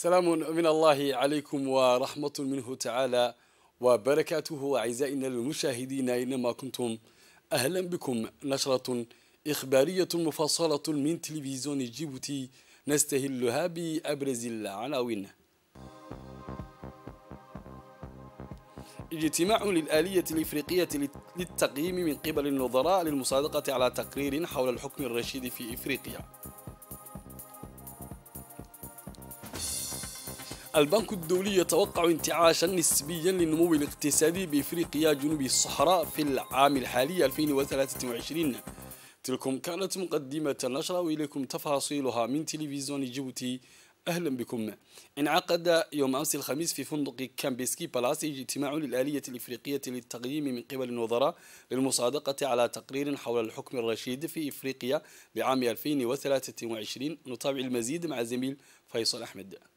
سلام من الله عليكم ورحمة منه تعالى وبركاته أعزائنا المشاهدين أينما كنتم. أهلا بكم. نشرة إخبارية مفصلة من تلفزيون جيبوتي نستهلها بأبرز العناوين. اجتماع للآلية الإفريقية للتقييم من قبل النظراء للمصادقة على تقرير حول الحكم الرشيد في إفريقيا. البنك الدولي يتوقع انتعاشا نسبيا للنمو الاقتصادي بإفريقيا جنوب الصحراء في العام الحالي 2023 تلكم كانت مقدمة النشرة وإليكم تفاصيلها من تلفزيون جيبوتي. أهلا بكم. انعقد يوم أمس الخميس في فندق كمبينسكي بالاس اجتماع للآلية الإفريقية للتقييم من قبل الوزراء للمصادقة على تقرير حول الحكم الرشيد في إفريقيا لعام 2023 نتابع المزيد مع زميل فيصل أحمد.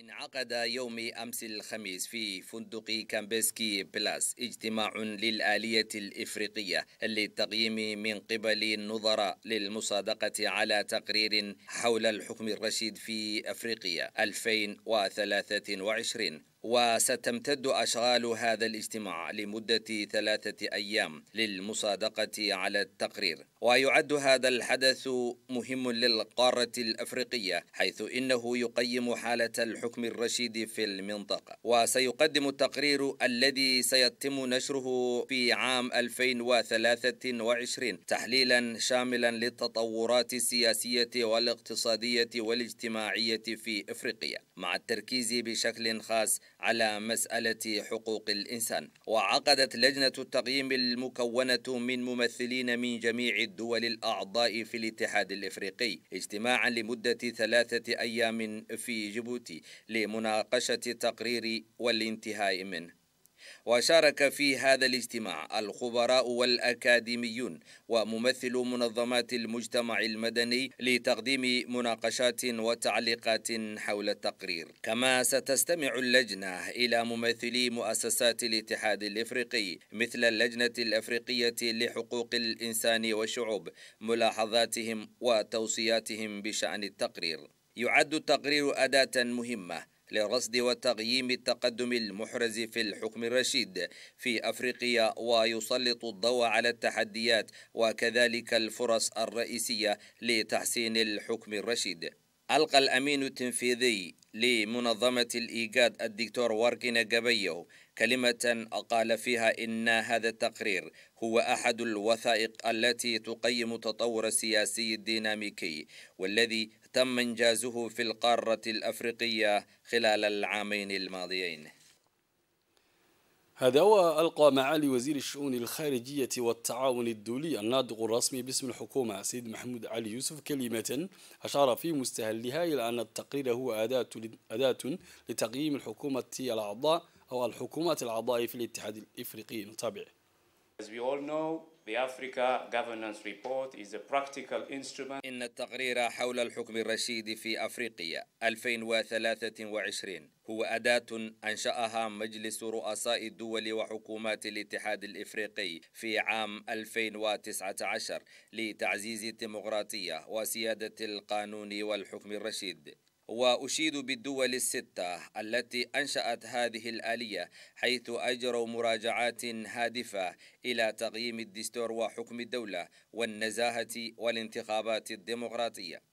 انعقد يوم أمس الخميس في فندق كمبينسكي بالاس اجتماع للآلية الإفريقية للتقييم من قبل النظراء للمصادقة على تقرير حول الحكم الرشيد في أفريقيا 2023 وستمتد أشغال هذا الاجتماع لمدة ثلاثة أيام للمصادقة على التقرير. ويعد هذا الحدث مهم للقارة الأفريقية حيث إنه يقيم حالة الحكم الرشيد في المنطقة. وسيقدم التقرير الذي سيتم نشره في عام 2023 تحليلا شاملا للتطورات السياسية والاقتصادية والاجتماعية في أفريقيا مع التركيز بشكل خاص على مسألة حقوق الإنسان. وعقدت لجنة التقييم المكونة من ممثلين من جميع الدول الأعضاء في الاتحاد الإفريقي اجتماعا لمدة ثلاثة أيام في جيبوتي لمناقشة التقرير والانتهاء منه. وشارك في هذا الاجتماع الخبراء والأكاديميون وممثل منظمات المجتمع المدني لتقديم مناقشات وتعليقات حول التقرير. كما ستستمع اللجنة إلى ممثلي مؤسسات الاتحاد الإفريقي مثل اللجنة الأفريقية لحقوق الإنسان والشعوب ملاحظاتهم وتوصياتهم بشأن التقرير. يعد التقرير أداة مهمة لرصد وتقييم التقدم المحرز في الحكم الرشيد في أفريقيا ويسلط الضوء على التحديات وكذلك الفرص الرئيسية لتحسين الحكم الرشيد. ألقى الأمين التنفيذي لمنظمة الإيجاد الدكتور واركينا جابيو كلمة قال فيها إن هذا التقرير هو أحد الوثائق التي تقيم التطور السياسي الديناميكي والذي تم إنجازه في القارة الأفريقية خلال العامين الماضيين هذا هو ألقى معالي وزير الشؤون الخارجية والتعاون الدولي الناطق الرسمي باسم الحكومة سيد محمود علي يوسف كلمة أشار في مستهلها إلى أن التقرير هو أداة أداة لتقييم الحكومة الأعضاء أو الحكومات الأعضاء في الاتحاد الإفريقي نتابع. As we all know, The Africa Governance Report is a practical instrument. إن التقرير حول الحكم الرشيد في أفريقيا 2023 هو أداة أنشأها مجلس رؤساء الدول وحكومات الاتحاد الإفريقي في عام 2019 لتعزيز الديمقراطية وسيادة القانون والحكم الرشيد وأشيد بالدول الستة التي أنشأت هذه الآلية حيث أجروا مراجعات هادفة إلى تقييم الدستور وحكم الدولة والنزاهة والانتخابات الديمقراطية.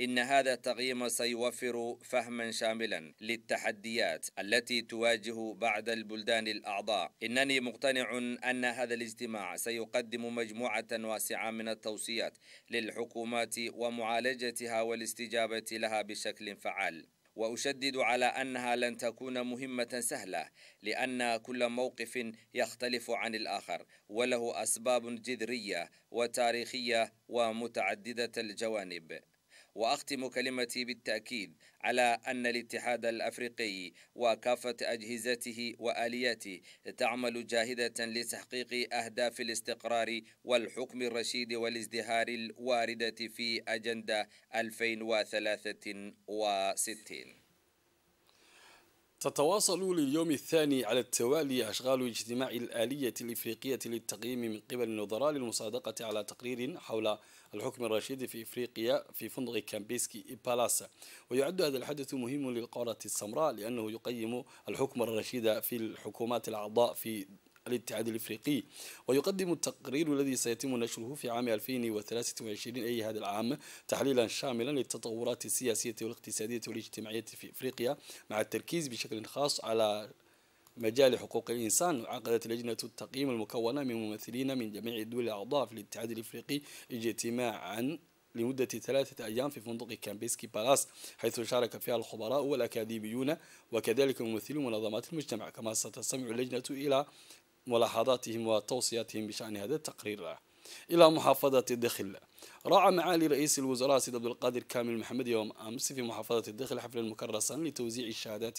إن هذا التقييم سيوفر فهما شاملا للتحديات التي تواجه بعض البلدان الأعضاء. إنني مقتنع أن هذا الاجتماع سيقدم مجموعة واسعة من التوصيات للحكومات ومعالجتها والاستجابة لها بشكل فعال. وأشدد على أنها لن تكون مهمة سهلة لأن كل موقف يختلف عن الآخر وله أسباب جذرية وتاريخية ومتعددة الجوانب. وأختم كلمتي بالتأكيد على أن الاتحاد الأفريقي وكافة أجهزته وآلياته تعمل جاهدة لتحقيق أهداف الاستقرار والحكم الرشيد والازدهار الواردة في أجندة 2063 تتواصل لليوم الثاني على التوالي أشغال اجتماع الآلية الإفريقية للتقييم من قبل النظراء للمصادقة على تقرير حول الحكم الرشيد في إفريقيا في فندق كامبيسكي بالاسا ويعد هذا الحدث مهم للقارة السمراء لأنه يقيم الحكم الرشيد في الحكومات الأعضاء في الاتحاد الإفريقي. ويقدم التقرير الذي سيتم نشره في عام 2023 أي هذا العام تحليلا شاملا للتطورات السياسية والاقتصادية والاجتماعية في إفريقيا مع التركيز بشكل خاص على مجال حقوق الإنسان عقدت لجنة التقييم المكونة من ممثلين من جميع الدول الأعضاء في الاتحاد الإفريقي اجتماعا لمدة ثلاثة أيام في فندق كمبينسكي بالاس حيث شارك فيها الخبراء والأكاديميون وكذلك ممثلو منظمات المجتمع كما ستستمع اللجنة إلى ملاحظاتهم وتوصياتهم بشأن هذا التقرير. إلى محافظة الدخل رعى معالي رئيس الوزراء سيد عبد القادر كامل محمد يوم أمس في محافظة الدخل حفلا مكرسا لتوزيع الشهادات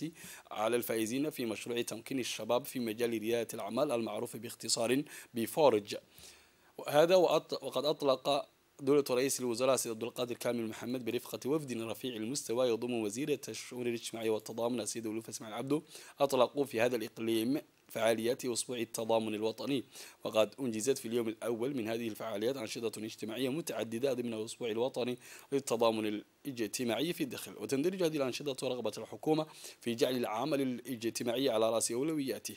على الفائزين في مشروع تمكين الشباب في مجال ريادة الأعمال المعروف باختصار بفورج. وهذا وقد أطلق دولة رئيس الوزراء سيد عبد القادر كامل محمد برفقة وفد رفيع المستوى يضم وزير الشؤون الاجتماعية والتضامن السيد ولوف إسماعيل عبده. أطلقوا في هذا الإقليم فعاليات أسبوع التضامن الوطني. وقد أنجزت في اليوم الأول من هذه الفعاليات أنشطة اجتماعية متعددة ضمن الأسبوع الوطني للتضامن الاجتماعي في الدخل وتندرج هذه الأنشطة رغبة الحكومة في جعل العمل الاجتماعي على رأس أولوياته.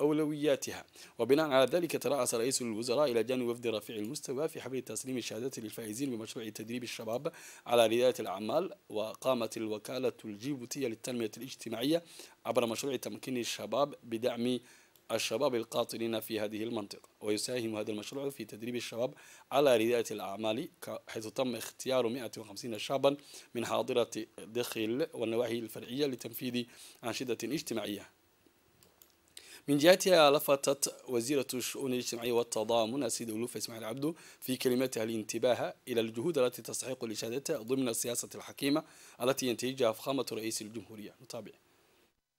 أولوياتها. وبناء على ذلك ترأس رئيس الوزراء إلى جانب وفد رفيع المستوى في حفل تسليم الشهادات للفائزين بمشروع تدريب الشباب على ريادة الأعمال وقامت الوكالة الجيبوتية للتنمية الاجتماعية عبر مشروع تمكين الشباب بدعم الشباب القاطنين في هذه المنطقة. ويساهم هذا المشروع في تدريب الشباب على ريادة الأعمال حيث تم اختيار 150 شابا من حاضرة دخل والنواحي الفرعية لتنفيذ أنشطة اجتماعية. من جهتها لفتت وزيرة الشؤون الاجتماعية والتضامن السيد ألوف إسماعيل عبدو في كلمتها الانتباه إلى الجهود التي تستحق الإشادة ضمن السياسة الحكيمة التي ينتهجها فخامة رئيس الجمهورية. نتابع.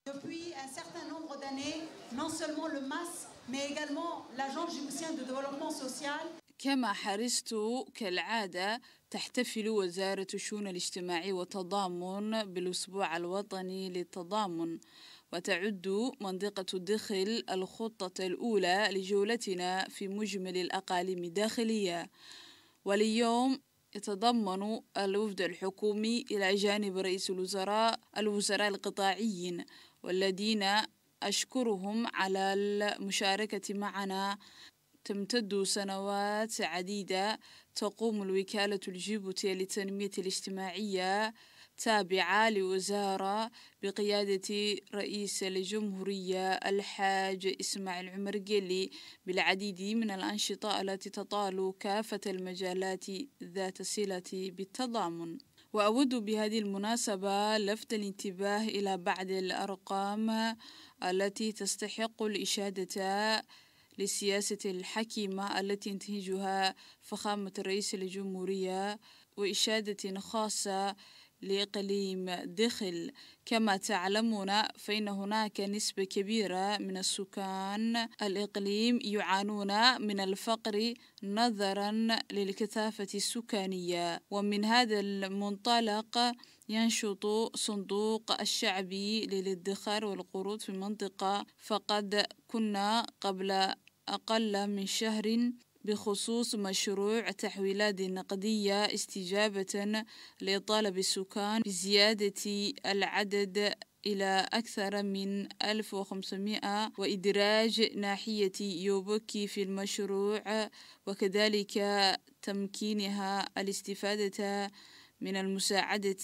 Depuis un certain nombre d'années, non seulement le MAS, mais également l'Agence djiboutienne de développement social. كما حرصت كالعادة تحتفل وزارة الشؤون الاجتماعي والتضامن بالأسبوع الوطني للتضامن. وتعد منطقة الدخل الخطة الأولى لجولتنا في مجمل الأقاليم الداخلية. واليوم يتضمن الوفد الحكومي إلى جانب رئيس الوزراء الوزراء القطاعيين والذين أشكرهم على المشاركة معنا. تمتد سنوات عديدة تقوم الوكالة الجيبوتية للتنمية الاجتماعية تابعة لوزارة بقيادة رئيس الجمهورية الحاج إسماعيل عمر جيلي بالعديد من الأنشطة التي تطال كافة المجالات ذات صلة بالتضامن. وأود بهذه المناسبة لفت الانتباه إلى بعض الأرقام التي تستحق الإشادة للسياسة الحكيمة التي ينتهجها فخامة رئيس الجمهورية وإشادة خاصة لإقليم دخل. كما تعلمون فإن هناك نسبة كبيرة من السكان الإقليم يعانون من الفقر نظرا للكثافة السكانية. ومن هذا المنطلق ينشط صندوق الشعبي للادخار والقروض في المنطقة فقد كنا قبل أقل من شهر بخصوص مشروع تحويلات نقدية استجابة لطلب السكان بزيادة العدد إلى أكثر من 1500 وإدراج ناحية يوبوكي في المشروع وكذلك تمكينها الاستفادة من المساعدة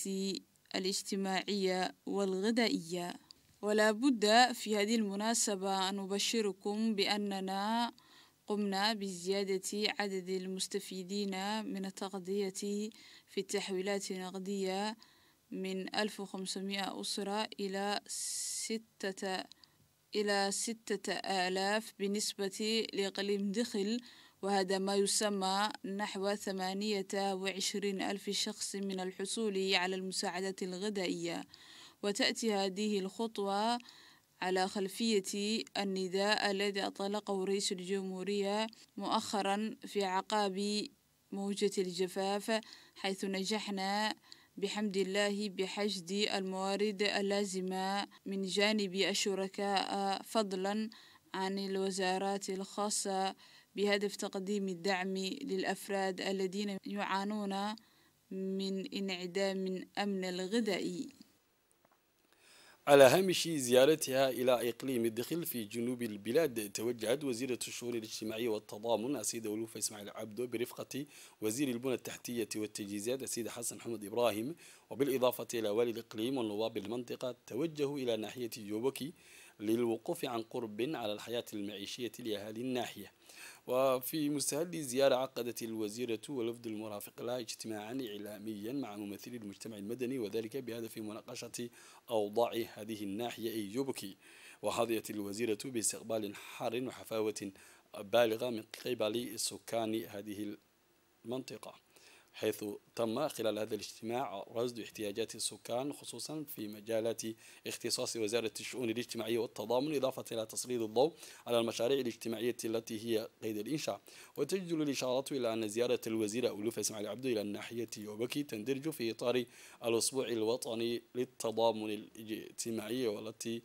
الاجتماعية والغذائية. ولا بد في هذه المناسبة أن أبشركم بأننا قمنا بزيادة عدد المستفيدين من التغذية في التحويلات النقدية من 1500 أسرة إلى ستة إلى ستة آلاف بالنسبة لإقليم دخل وهذا ما يسمى نحو ثمانية وعشرين ألف شخص من الحصول على المساعدات الغذائية. وتأتي هذه الخطوة على خلفية النداء الذي أطلقه رئيس الجمهورية مؤخرا في عقاب موجة الجفاف حيث نجحنا بحمد الله بحشد الموارد اللازمة من جانب الشركاء فضلا عن الوزارات الخاصة بهدف تقديم الدعم للأفراد الذين يعانون من انعدام أمن الغذائي. على هامش زيارتها إلى إقليم الدخل في جنوب البلاد توجهت وزيرة الشؤون الاجتماعية والتضامن السيدة ولوفة إسماعيل عبدو برفقة وزير البنى التحتية والتجهيزات السيد حسن حمد إبراهيم وبالإضافة إلى والي الإقليم والنواب المنطقة توجهوا إلى ناحية يوبكي للوقوف عن قرب على الحياة المعيشية لأهالي الناحية. وفي مستهل زيارة عقدت الوزيرة والوفد المرافق لها اجتماعا إعلاميا مع ممثلي المجتمع المدني وذلك بهدف مناقشة أوضاع هذه الناحية. أي يوبكي وحظيت الوزيرة باستقبال حار وحفاوة بالغة من قبل سكان هذه المنطقة. حيث تم خلال هذا الاجتماع رصد احتياجات السكان خصوصا في مجالات اختصاص وزارة الشؤون الاجتماعية والتضامن إضافة إلى تسليط الضوء على المشاريع الاجتماعية التي هي قيد الإنشاء. وتجدل الإشارة إلى أن زيارة الوزير أولوف إسماعيل عبدو إلى الناحية يوبكي تندرج في إطار الأسبوع الوطني للتضامن الاجتماعي والتي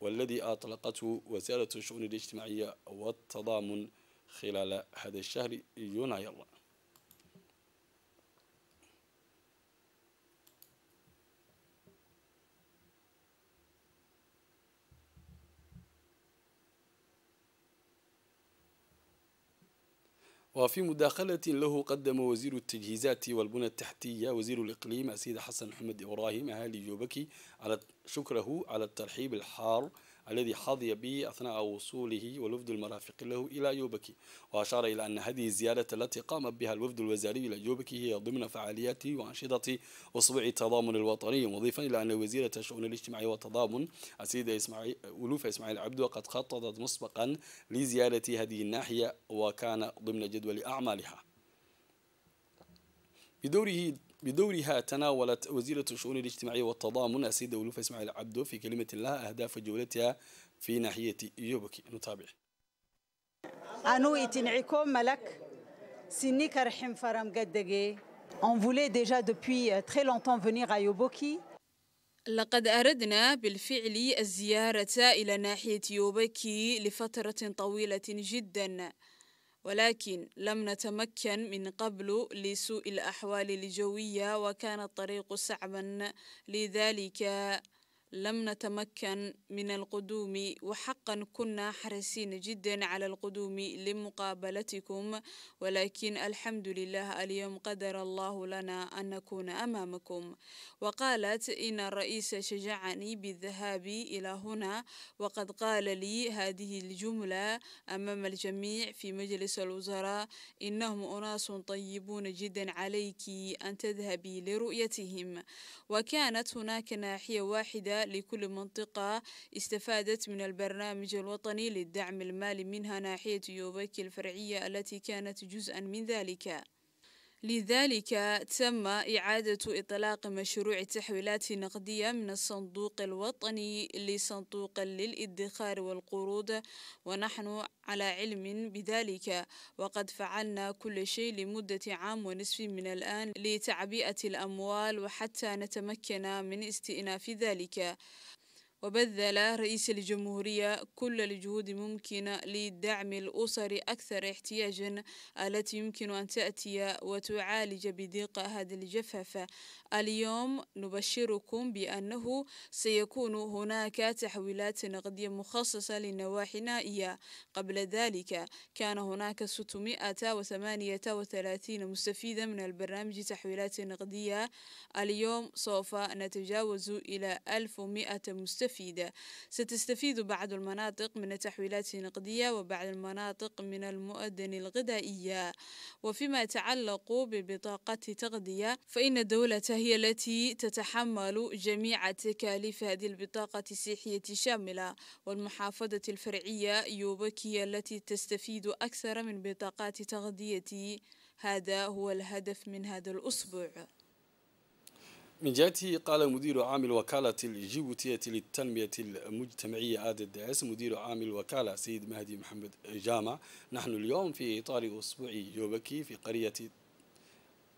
والذي أطلقته وزارة الشؤون الاجتماعية والتضامن خلال هذا الشهر يناير. وفي مداخلة له قدم وزير التجهيزات والبنى التحتية وزير الإقليم السيد حسن محمد إبراهيم أهالي جوبكي على شكره على الترحيب الحار الذي حظي به أثناء وصوله والوفد المرافق له إلى يوبكي. وأشار إلى أن هذه الزيارة التي قام بها الوفد الوزاري إلى يوبكي هي ضمن فعاليات وأنشطة أسبوع التضامن الوطني. مضيفا إلى أن وزيرة الشؤون الاجتماعية والتضامن السيدة إسماعيل ألوف إسماعيل عبدو قد خططت مسبقا لزيارة هذه الناحية وكان ضمن جدول أعمالها. بدوره بدورها تناولت وزيرة الشؤون الاجتماعية والتضامن السيدة ولوفة إسماعيل عبدو في كلمة لها أهداف جولتها في ناحية يوبكي نتابع. أنو إتنعكم ملك؟ سيني كرحم فرم قدقي. On voulait déjà depuis très longtemps venir à Yoboki. لقد أردنا بالفعل الزيارة إلى ناحية يوبكي لفترة طويلة جدا. ولكن لم نتمكن من قبل لسوء الأحوال الجوية وكان الطريق صعبا لذلك. لم نتمكن من القدوم وحقا كنا حريصين جدا على القدوم لمقابلتكم ولكن الحمد لله اليوم قدر الله لنا أن نكون أمامكم. وقالت إن الرئيس شجعني بالذهاب إلى هنا وقد قال لي هذه الجملة أمام الجميع في مجلس الوزراء إنهم أناس طيبون جدا عليك أن تذهبي لرؤيتهم. وكانت هناك ناحية واحدة لكل منطقة استفادت من البرنامج الوطني للدعم المالي منها ناحية يوبك الفرعية التي كانت جزءا من ذلك. لذلك تم إعادة إطلاق مشروع التحويلات النقدية من الصندوق الوطني لصندوق للإدخار والقروض ونحن على علم بذلك. وقد فعلنا كل شيء لمدة عام ونصف من الآن لتعبئة الأموال وحتى نتمكن من استئناف ذلك. وبذل رئيس الجمهورية كل الجهود ممكنة لدعم الأسر أكثر احتياجا التي يمكن أن تأتي وتعالج بضيق هذا الجفاف. اليوم نبشركم بأنه سيكون هناك تحويلات نقدية مخصصة للنواحي النائية قبل ذلك كان هناك 638 مستفيدا من البرنامج تحويلات نقدية. اليوم سوف نتجاوز إلى 1100 مستفيد ستستفيد بعض المناطق من التحويلات النقدية وبعض المناطق من المؤذن الغذائية. وفيما يتعلق ببطاقة تغذية فإن الدولة هي التي تتحمل جميع تكاليف هذه البطاقة الصحية الشاملة والمحافظة الفرعية يوبكي التي تستفيد أكثر من بطاقات تغذية. هذا هو الهدف من هذا الأسبوع. من جهته قال مدير عام الوكالة الجيبوتية للتنمية المجتمعية آد الداس مدير عام الوكالة سيد مهدي محمد جامع. نحن اليوم في إطار أسبوع يوبكي في قرية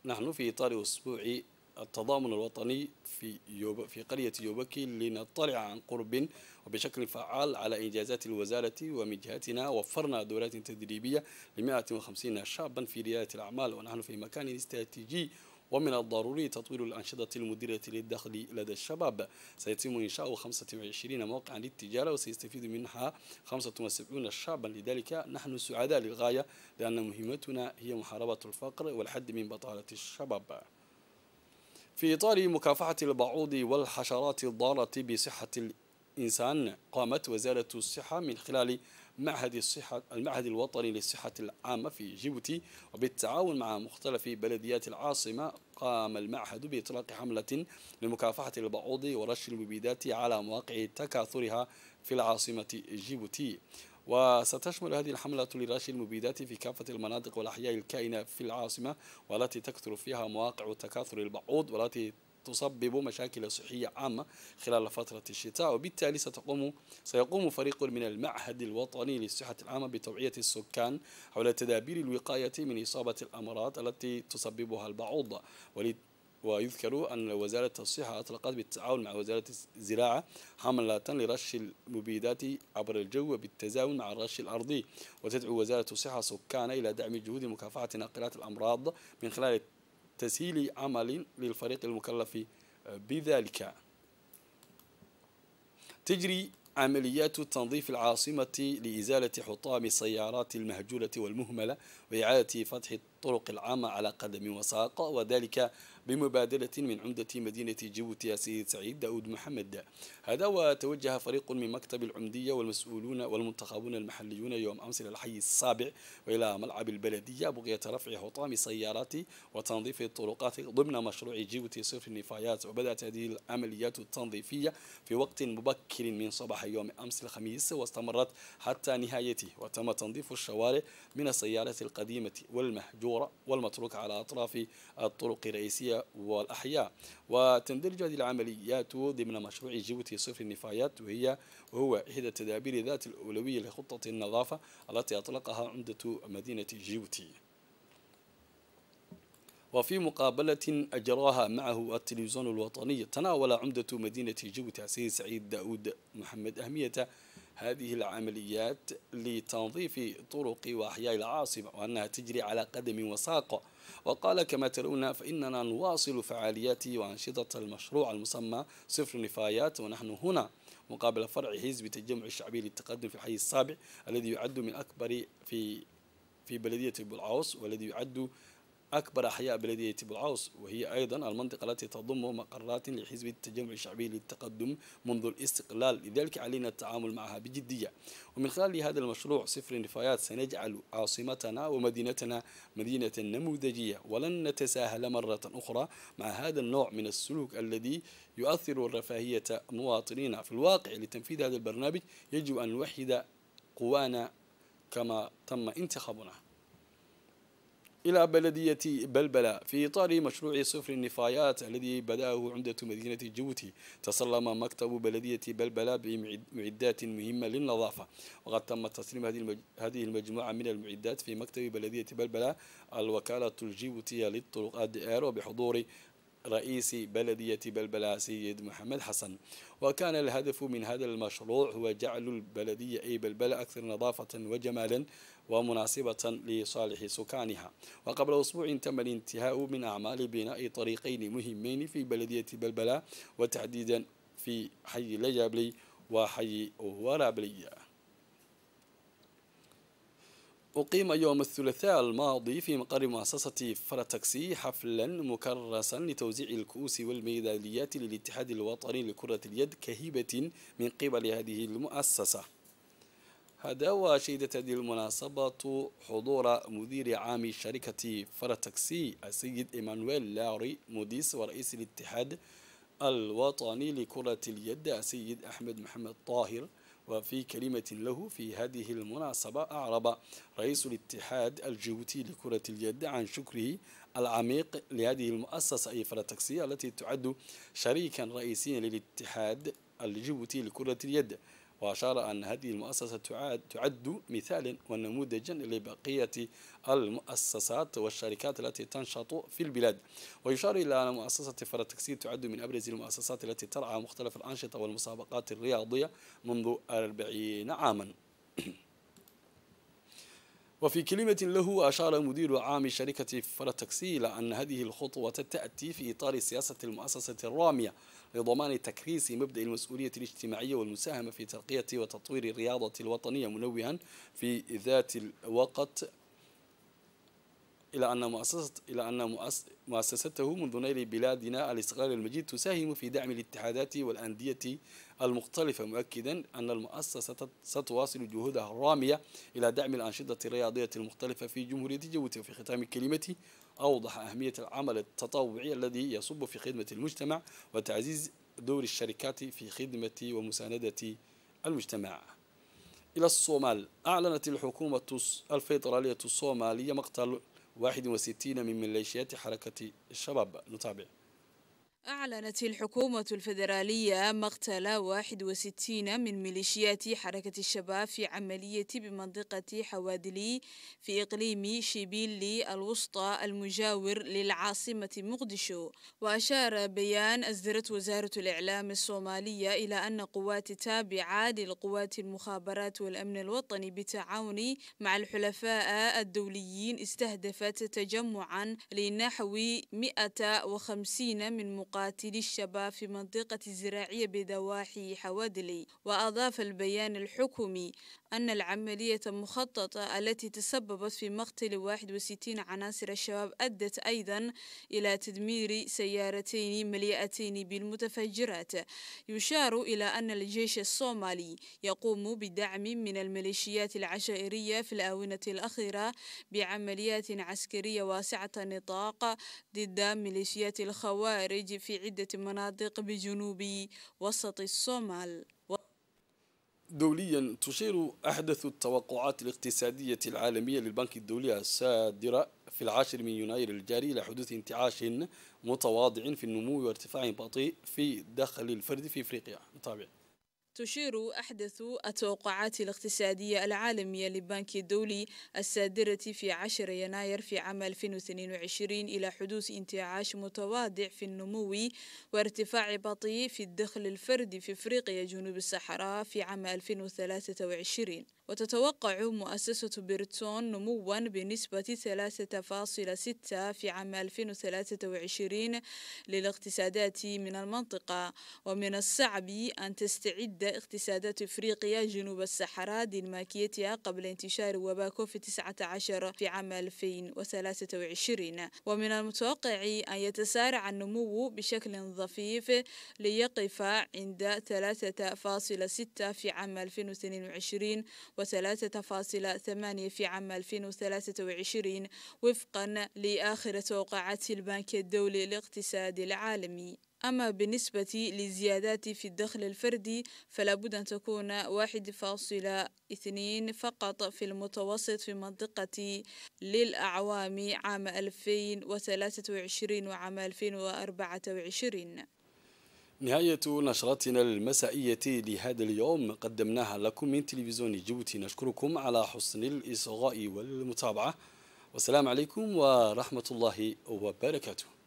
نحن في إطار أسبوع التضامن الوطني في يوب في قرية يوبكي لنطلع عن قرب وبشكل فعال على إنجازات الوزارة ومن جهتنا وفرنا دورات تدريبية ل 150 شابا في ريادة الأعمال. ونحن في مكان استراتيجي ومن الضروري تطوير الأنشطة المديرة للدخل لدى الشباب. سيتم إنشاء 25 موقعا للتجارة وسيستفيد منها 75 شابا. لذلك نحن سعداء للغاية لأن مهمتنا هي محاربة الفقر والحد من بطالة الشباب. في إطار مكافحة البعوض والحشرات الضارة بصحة الإنسان قامت وزارة الصحة من خلال معهد الصحة المعهد الوطني للصحة العامة في جيبوتي وبالتعاون مع مختلف بلديات العاصمة قام المعهد بإطلاق حملة لمكافحة البعوض ورش المبيدات على مواقع تكاثرها في العاصمة جيبوتي. وستشمل هذه الحملة لرش المبيدات في كافة المناطق والأحياء الكائنة في العاصمة والتي تكثر فيها مواقع تكاثر البعوض والتي تسبب مشاكل صحية عامة خلال فترة الشتاء وبالتالي ستقوم سيقوم فريق من المعهد الوطني للصحة العامة بتوعية السكان حول تدابير الوقاية من إصابة الأمراض التي تسببها البعوض. ويذكر أن وزارة الصحة أطلقت بالتعاون مع وزارة الزراعة حملة لرش المبيدات عبر الجو بالتزاون مع الرش الأرضي. وتدعو وزارة الصحة سكان إلى دعم جهود مكافحة ناقلات الأمراض من خلال تسهيل عمل للفريق المكلف بذلك. تجري عمليات تنظيف العاصمة لإزالة حطام السيارات المهجورة والمهملة وإعادة فتح الطرق العامة على قدم وساق وذلك بمبادرة من عمدة مدينة جيبوتي سيد سعيد داود محمد. هذا وتوجه فريق من مكتب العمدية والمسؤولون والمنتخبون المحليون يوم أمس إلى الحي السابع وإلى ملعب البلدية بغية رفع حطام السيارات وتنظيف الطرقات ضمن مشروع جيبوتي صفر النفايات. وبدأت هذه العمليات التنظيفية في وقت مبكر من صباح يوم أمس الخميس واستمرت حتى نهايته وتم تنظيف الشوارع من السيارات القديمة والمهجورة والمتروكة على أطراف الطرق الرئيسية والأحياء. وتندرج هذه العمليات ضمن مشروع جيبوتي صفر النفايات وهي وهو إحدى التدابير ذات الأولوية لخطة النظافة التي أطلقها عمدة مدينة جيبوتي وفي مقابلة أجراها معه التلفزيون الوطني تناول عمدة مدينة جيبوتي السيد سعيد داود محمد أهمية هذه العمليات لتنظيف طرق وأحياء العاصمة وأنها تجري على قدم وساق وقال كما ترون فإننا نواصل فعاليات وأنشطة المشروع المسمى صفر نفايات ونحن هنا مقابل فرع حزب التجمع الشعبي للتقدم في الحي السابع الذي يعد من أكبر في في بلدية بلعوس والذي يعد أكبر أحياء بلدية بلعوس وهي أيضا المنطقة التي تضم مقرات لحزب التجمع الشعبي للتقدم منذ الاستقلال. لذلك علينا التعامل معها بجدية. ومن خلال هذا المشروع صفر النفايات سنجعل عاصمتنا ومدينتنا مدينة نموذجية. ولن نتساهل مرة أخرى مع هذا النوع من السلوك الذي يؤثر الرفاهية مواطنينا في الواقع لتنفيذ هذا البرنامج يجب أن نوحد قوانا كما تم انتخابنا. إلى بلدية بلبلة في إطار مشروع صفر النفايات الذي بدأه عمدة مدينة جيبوتي تسلم مكتب بلدية بلبلة بمعدات مهمة للنظافة وقد تم تسليم هذه المجموعة من المعدات في مكتب بلدية بلبلة الوكالة الجيبوتية للطرقات دائر وبحضور رئيس بلدية بلبلة سيد محمد حسن. وكان الهدف من هذا المشروع هو جعل البلدية أي بلبلة أكثر نظافة وجمالا ومناسبة لصالح سكانها. وقبل أسبوع تم الانتهاء من أعمال بناء طريقين مهمين في بلدية بلبلة وتحديدا في حي لجابلي وحي ورابلي. أقيم يوم الثلاثاء الماضي في مقر مؤسسة فراتاكسي حفلا مكرسا لتوزيع الكؤوس والميداليات للاتحاد الوطني لكرة اليد كهبة من قبل هذه المؤسسة. هذا وشهدت هذه المناسبة حضور مدير عام شركة فراتاكسي السيد إيمانويل لاري موديس ورئيس الاتحاد الوطني لكرة اليد السيد أحمد محمد طاهر. وفي كلمة له في هذه المناسبة أعرب رئيس الاتحاد الجيبوتي لكرة اليد عن شكره العميق لهذه المؤسسة أي فراتاكسي التي تعد شريكا رئيسيا للاتحاد الجيبوتي لكرة اليد. وأشار أن هذه المؤسسة تعد, تعد مثالا ونموذجا لبقية المؤسسات والشركات التي تنشط في البلاد. ويشار إلى أن مؤسسة فراتاكسي تعد من أبرز المؤسسات التي ترعى مختلف الأنشطة والمسابقات الرياضية منذ أربعين عاما. وفي كلمة له أشار مدير عام شركة فراتكسي إلى أن هذه الخطوة تأتي في إطار سياسة المؤسسة الرامية لضمان تكريس مبدأ المسؤولية الاجتماعية والمساهمة في ترقية وتطوير الرياضة الوطنية منوها في ذات الوقت. إلى أن مؤسسة إلى أن مؤسسته منذ نيل بلادنا الاستقلال المجيد تساهم في دعم الاتحادات والأندية المختلفة مؤكدا أن المؤسسة ستواصل جهودها الرامية إلى دعم الأنشطة الرياضية المختلفة في جمهورية جيبوتي وفي ختام كلمتي أوضح أهمية العمل التطوعي الذي يصب في خدمة المجتمع وتعزيز دور الشركات في خدمة ومساندة المجتمع. إلى الصومال أعلنت الحكومة الفيدرالية الصومالية مقتل 61 من ميليشيات حركة الشباب. نتابع. أعلنت الحكومة الفيدرالية مقتل 61 من ميليشيات حركة الشباب في عملية بمنطقة حوادلي في إقليم شبيلي الوسطى المجاور للعاصمة مقدشو وأشار بيان أصدرت وزارة الإعلام الصومالية إلى أن قوات تابعة للقوات المخابرات والأمن الوطني بالتعاون مع الحلفاء الدوليين استهدفت تجمعا لنحو 150 من مقاتلي الشباب في منطقة الزراعية بضواحي حوادلي وأضاف البيان الحكومي أن العملية المخططة التي تسببت في مقتل 61 عناصر الشباب أدت أيضا إلى تدمير سيارتين مليئتين بالمتفجرات. يشار إلى أن الجيش الصومالي يقوم بدعم من الميليشيات العشائرية في الآونة الأخيرة بعمليات عسكرية واسعة النطاق ضد ميليشيات الخوارج في عدة مناطق بجنوب وسط الصومال. دوليا تشير أحدث التوقعات الاقتصادية العالمية للبنك الدولي الصادرة في العاشر من يناير الجاري إلى حدوث انتعاش متواضع في النمو وارتفاع بطيء في دخل الفرد في إفريقيا. نتابع تشير أحدث التوقعات الاقتصادية العالمية للبنك الدولي الصادرة في 10 يناير في عام 2022 إلى حدوث انتعاش متواضع في النمو وارتفاع بطيء في الدخل الفردي في أفريقيا جنوب الصحراء في عام 2023 وتتوقع مؤسسة بيرتون نموا بنسبة 3.6 في عام 2023 للاقتصادات من المنطقة ومن الصعب أن تستعد اقتصادات إفريقيا جنوب الصحراء دينماكيتها قبل انتشار وباء كوفيد 19 في عام 2023 ومن المتوقع أن يتسارع النمو بشكل ضفيف ليقف عند 3.6 في عام 2022 وثلاثة فاصلة ثمانية في عام 2023 وفقا لآخر توقعات البنك الدولي الاقتصادي العالمي. أما بالنسبة لزيادات في الدخل الفردي فلا بد أن تكون واحد فاصلة اثنين فقط في المتوسط في منطقة للأعوام عام 2023 وعام 2024 نهاية نشرتنا المسائية لهذا اليوم قدمناها لكم من تلفزيون جيبوتي. نشكركم على حسن الإصغاء والمتابعة. والسلام عليكم ورحمة الله وبركاته.